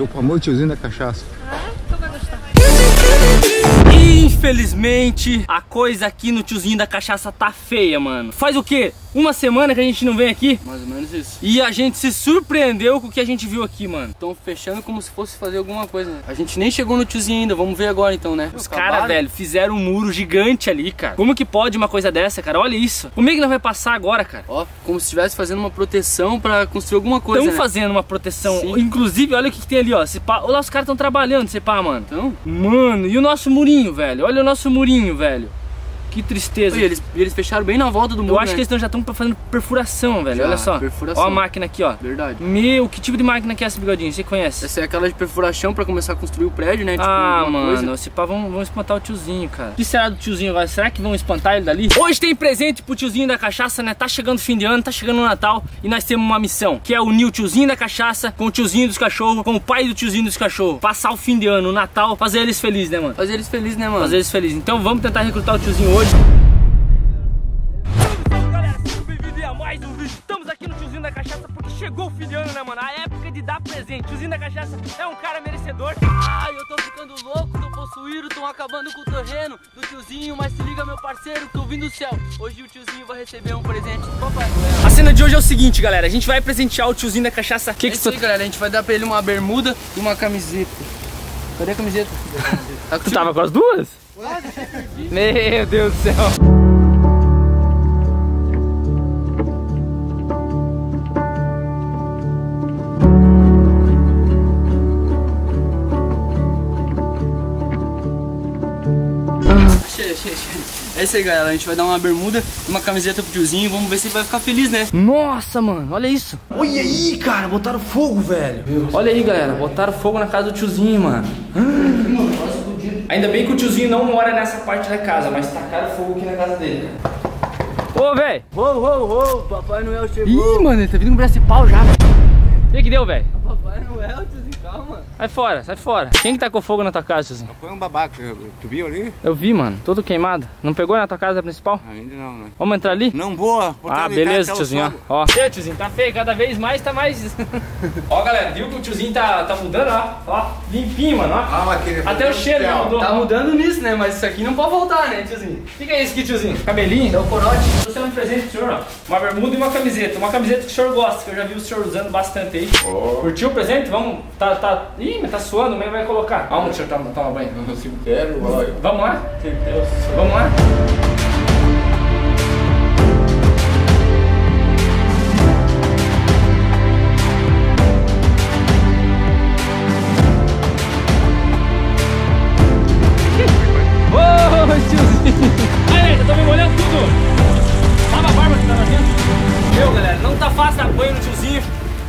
Tô com amor tiozinho da cachaça. Infelizmente, a coisa aqui no tiozinho da cachaça tá feia, mano. Faz o quê? Uma semana que a gente não vem aqui? Mais ou menos isso. E a gente se surpreendeu com o que a gente viu aqui, mano. Estão fechando como se fosse fazer alguma coisa, né? A gente nem chegou no tiozinho ainda, vamos ver agora então, né? Os caras, velho, fizeram um muro gigante ali, cara. Como que pode uma coisa dessa, cara? Olha isso. Como é que nós vai passar agora, cara? Ó, como se estivesse fazendo uma proteção pra construir alguma coisa, Estão né? fazendo uma proteção. Sim. Inclusive, olha o que, que tem ali, ó. Esse pá... Olha lá, os caras estão trabalhando, esse pá, mano. Então, Mano, e o nosso murinho, velho? Olha o nosso murinho, velho. Que tristeza. e eles, eles fecharam bem na volta do muro, Eu acho né? que eles tão- já estão fazendo perfuração, velho. Já, Olha só. perfuração. Ó a máquina aqui, ó. Verdade. Meu, que tipo de máquina que é essa, bigodinho? Você conhece? Essa é aquela de perfuração pra começar a construir o prédio, né? Tipo, ah, mano, coisa. esse pá, vão, vão espantar o tiozinho, cara. O que será do tiozinho agora? Será que vão espantar ele dali? Hoje tem presente pro tiozinho da cachaça, né? Tá chegando o fim de ano, tá chegando o Natal e nós temos uma missão, que é unir o tiozinho da cachaça com o tiozinho dos cachorros, com o pai do tiozinho dos cachorros. Passar o fim de ano, o Natal, fazer eles felizes, né, mano? Fazer eles felizes, né, mano? Fazer eles felizes. Então vamos tentar recrutar o tiozinho hoje. Salve, galera, sejam bem-vindos a mais um vídeo. Estamos aqui no Tiozinho da Cachaça porque chegou o fim de ano, né, mano? A época de dar presente. Tiozinho da Cachaça é um cara merecedor. Ai, eu tô ficando louco, tô possuído, tão acabando com o terreno do tiozinho, mas se liga, meu parceiro, tô vindo do céu. Hoje o tiozinho vai receber um presente do Papai Noel. A cena de hoje é o seguinte, galera. A gente vai presentear o Tiozinho da Cachaça. O que É que isso aí, galera, a gente vai dar pra ele uma bermuda e uma camiseta. Cadê a camiseta? Tá Tu tava com as duas? Meu Deus do céu. Achei, achei, achei. É isso aí, galera. A gente vai dar uma bermuda e uma camiseta pro tiozinho. Vamos ver se ele vai ficar feliz, né? Nossa, mano, olha isso. Olha aí, cara, botaram fogo, velho. Olha aí, galera, botaram fogo na casa do tiozinho, mano. Ainda bem que o tiozinho não mora nessa parte da casa, mas tacaram fogo aqui na casa dele. Ô, velho. Ô, ô, ô, Papai Noel chegou. Ih, mano, ele tá vindo com braço de pau já. O que que deu, velho? Tiozinho, calma. Sai fora, sai fora. Quem que tacou fogo na tua casa, tiozinho? Foi um babaca, tu viu ali? Eu vi, mano, todo queimado. Não pegou na tua casa principal? Ainda não, né? Vamos entrar ali? Não boa. Ah, beleza, tiozinho, ó. Ó. E tiozinho, tá feio, cada vez mais tá mais. ó, galera, viu que o tiozinho tá, tá mudando, ó? Ó, limpinho, mano, ó. Ah, mas aquele Até o cheiro já mudou. Tá mudando nisso, né? Mas isso aqui não pode voltar, né, tiozinho? O que, que é isso aqui, tiozinho? Cabelinho? É o corote. Tô sendo um presente pro senhor, ó. Uma bermuda e uma camiseta. Uma camiseta que o senhor gosta, que eu já vi o senhor usando bastante aí. Curtiu o presente? Vamos. Tá, tá. Ih, mas tá suando, como é vai colocar? Vamos, o senhor toma, toma banho. No cemitério, olha. Vamos lá? Vamos lá?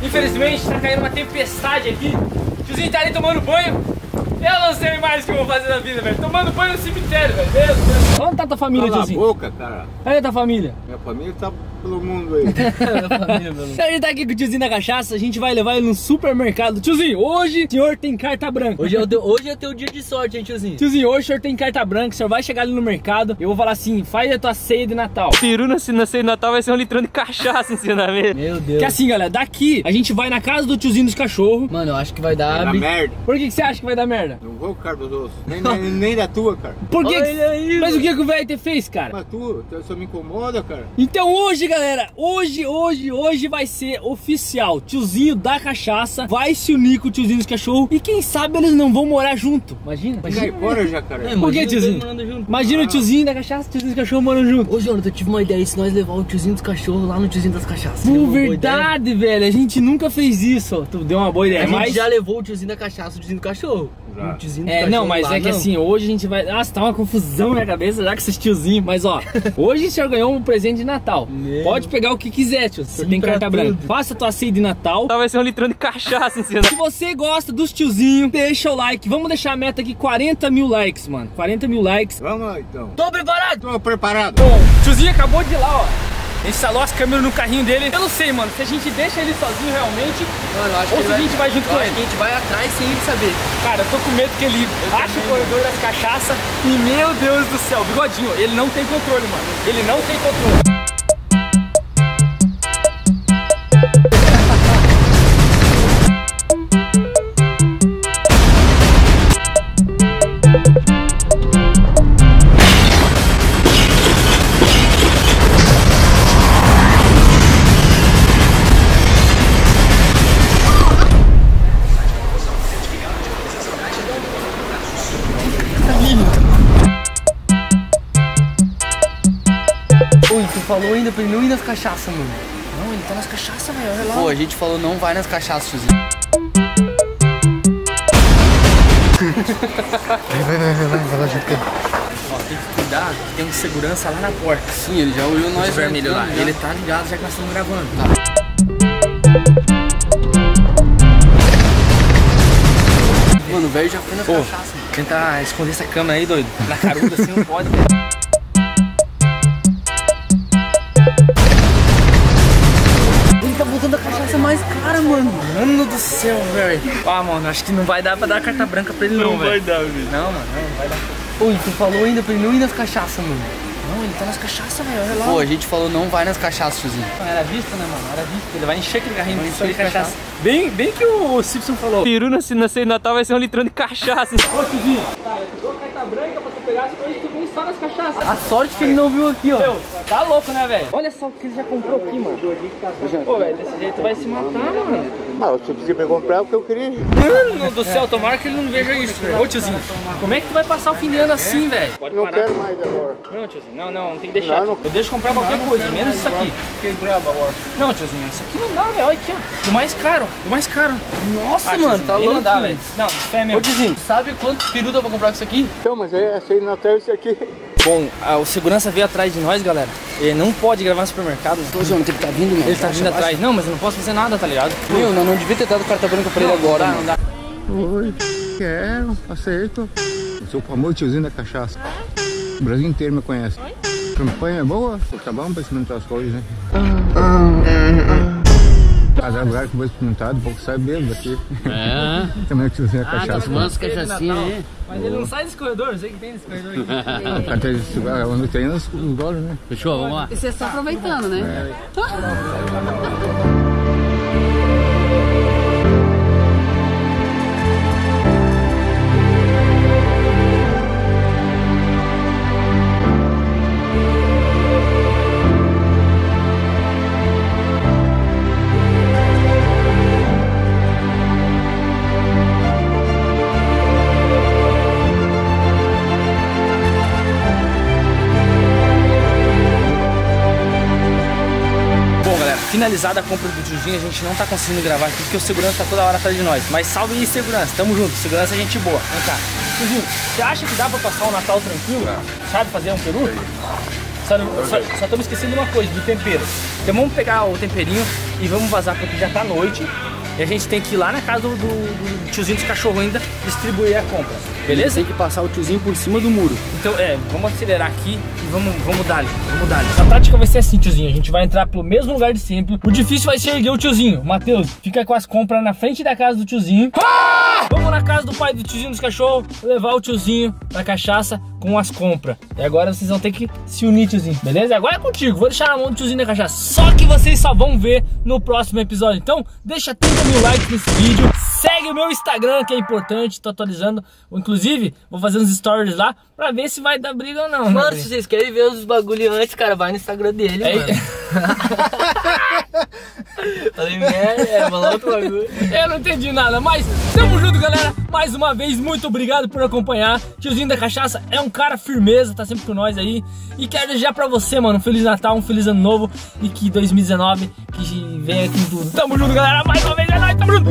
Infelizmente, tá caindo uma tempestade aqui. O tiozinho tá ali tomando banho. Eu não sei mais o que eu vou fazer na vida, velho. Tomando banho no cemitério, velho. Meu Deus. Onde tá tua família, Cala a tiozinho? boca, cara. Cadê tua família? Minha família tá pelo mundo aí. A gente tá aqui com o tiozinho da cachaça, a gente vai levar ele no supermercado. Tiozinho, hoje o senhor tem carta branca. Hoje é, o teu, hoje é teu dia de sorte, hein, tiozinho? Tiozinho, hoje o senhor tem carta branca, o senhor vai chegar ali no mercado, eu vou falar assim, faz a tua ceia de Natal. Peru na, na ceia de Natal vai ser um litrão de cachaça em cima da mesa. Meu Deus. Que assim, galera, daqui a gente vai na casa do tiozinho dos cachorros. Mano, eu acho que vai dar... Na bi- merda. Por que, que você acha que vai dar merda? Não vou, cara, outros. Nem, nem, nem da tua, cara. Por que? que- Olha aí, Mas o que, que o velho te fez, cara? Mas tu, tu só me incomoda, cara. Então hoje, galera, hoje, hoje, hoje vai ser oficial. Tiozinho da cachaça vai se unir com o tiozinho dos cachorros. E quem sabe eles não vão morar junto. Imagina. Cai fora já, cara. É, Por que, imagina tiozinho? Imagina o tiozinho da cachaça e o tiozinho dos cachorros morando junto. Ô, Jonathan, eu tive uma ideia. E se nós levar o tiozinho dos cachorros lá no tiozinho das cachaças? Pô, ideia? verdade, velho. A gente nunca fez isso. Tu deu uma boa ideia. A gente mas... já levou o tiozinho da cachaça, o tiozinho do cachorro. Já. O tiozinho do É, cachorro não, mas lá, é que não. assim, hoje a gente vai. Nossa, tá uma confusão na minha cabeça já com esses tiozinhos. Mas ó, hoje o senhor ganhou um presente de Natal. Meu. Pode pegar o que quiser, tio. Sim, tem carta tudo. branca. Faça a tua ceia de Natal. Vai ser um litrão de cachaça em cima da Se você gosta dos tiozinhos, deixa o like. Vamos deixar a meta aqui 40 mil likes, mano. 40 mil likes. Vamos lá, então. Tô preparado! Tô preparado. Bom, o tiozinho acabou de ir lá, ó. Instalou as câmeras no carrinho dele. Eu não sei, mano, se a gente deixa ele sozinho realmente, Mano, eu acho ou que se a gente vai junto eu com acho ele. que a gente vai atrás sem ele saber. Cara, eu tô com medo que ele ache o corredor das cachaças e, meu Deus do céu, bigodinho, ele não tem controle, mano. Ele não tem controle. Cachaças, mano. Não, ele tá nas cachaças, velho. Olha lá. Pô, a gente falou não vai nas cachaças, tiozinho. Ó, tem que cuidar, que tem um segurança lá na porta. Sim, ele já olhou nós Esse vermelho lá. já. Ele tá ligado já que nós estamos gravando. Mano, o velho já foi nas Pô, mano. tentar esconder essa câmera aí, doido. Na caruda assim não pode, velho. Mano. Mano do céu, velho. Ah, mano, acho que não vai dar pra dar carta branca pra ele não, velho. dar, velho. Não, mano, não, não vai dar. E tu falou ainda pra ele não ir nas cachaças, mano. Não, ele tá nas cachaças, velho. Olha lá. Pô, a gente falou não vai nas cachaças, tiozinho. Era vista, né, mano? Era vista. Ele vai encher aquele carrinho Vai de encher de cachaça. cachaça. Bem, bem que o Simpson falou. Peru na, ceia de Natal vai ser um litrão de cachaça. Ô, tiozinho, tá, eu dou carta branca pra que só nas cachaças. A sorte que ele não viu aqui, ó. Meu, tá louco, né, velho? Olha só o que ele já comprou aqui, mano. Pô, velho, desse jeito vai se matar, mano. Ah, você precisa me comprar porque eu queria. Mano do céu, tomara que ele não veja isso. Ô, tiozinho, como é que tu vai passar o fim de ano assim, velho? Pode Não quero mais agora. Não, tiozinho, não, não, tem que deixar. Não, não. Eu deixo comprar qualquer coisa, menos isso aqui. Fiquei bravo agora. Não, tiozinho, isso aqui não dá, velho. Olha aqui, ó. Do mais caro, do mais caro. Nossa, Ah, mano, tá louco. Não dá, velho. velho. Não, isso é Ô, mesmo. tiozinho, sabe quanto peru dá pra comprar com isso aqui? Então, mas é essa aí não tem isso aqui. Bom, ah, o segurança veio atrás de nós, galera. Ele não pode gravar no supermercado. né? Ô, João, ele tá vindo, mano. Ele tá vindo atrás. Não, mas eu não posso fazer nada, tá ligado? Meu, não, não devia ter dado carta branca pra ele agora, não dá, não dá. Oi, quero, aceito. Eu sou o famoso tiozinho da cachaça. O Brasil inteiro me conhece. Campanha é boa, tá bom pra experimentar as coisas, né? Cada lugar que eu vou experimentar, pouco sai bêbado aqui. É. Também o tiozinho da cachaça. Aí. Mas ele não sai desse corredor, eu sei que tem nesse corredor aqui. O esse lugar onde tem os, dólares, né? Fechou? Vamos lá. E vocês estão aproveitando, né? Bom, finalizada a compra do tiozinho, a gente não tá conseguindo gravar aqui porque o segurança tá toda hora atrás de nós. Mas salve aí, segurança, tamo junto, segurança é gente boa. Vem cá. Você acha que dá pra passar o Natal tranquilo? Sabe fazer um peru? Só só estamos esquecendo uma coisa, do tempero. Então vamos pegar o temperinho e vamos vazar porque já tá noite. E a gente tem que ir lá na casa do, do- do tiozinho dos cachorros ainda distribuir a compra. Beleza? Tem que passar o tiozinho por cima do muro. Então, é, vamos acelerar aqui e vamos, vamos dar vamos dar A tática vai ser assim, tiozinho. A gente vai entrar pelo mesmo lugar de sempre. O difícil vai ser erguer o tiozinho. Matheus, fica com as compras na frente da casa do tiozinho. Vamos na casa do pai do tiozinho dos cachorros, levar o tiozinho na cachaça com as compras. E agora vocês vão ter que se unir, tiozinho, beleza? Agora é contigo, vou deixar na mão do tiozinho da cachaça. Só que vocês só vão ver no próximo episódio. Então, deixa 30 mil likes nesse vídeo. Segue o meu Instagram, que é importante, tô atualizando. Inclusive, vou fazer uns stories lá pra ver se vai dar briga ou não. né, Mano, se vocês querem ver os bagulho antes, cara, vai no Instagram dele, É- mano. Falei merda, é, falou outro bagulho. Eu não entendi nada, mas tamo junto, galera. Mais uma vez, muito obrigado por acompanhar. Tiozinho da Cachaça é um cara firmeza, tá sempre com nós aí. E quero desejar pra você, mano, um Feliz Natal, um Feliz Ano Novo. E que 2019 que venha com tudo. Tamo junto, galera. Mais uma vez, é nóis, tamo junto.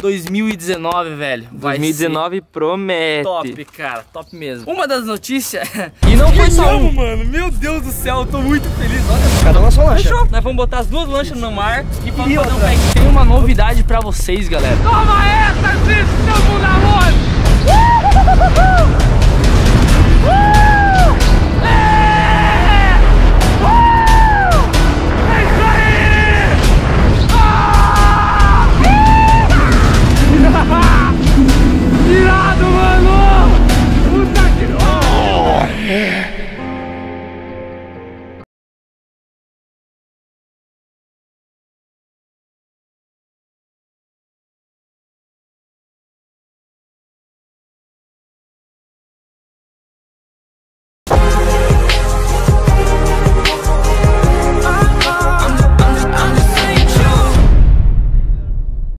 2019, velho. Vai 2019 promete. top, cara. Top mesmo. Uma das notícias. E não foi só um, mano. Meu Deus do céu, eu tô muito feliz. Olha, cada uma sua lancha. Fechou. Nós vamos botar as duas lanchas no mar e vamos fazer um pack. Tem uma novidade pra vocês, galera. Toma essa, estamos na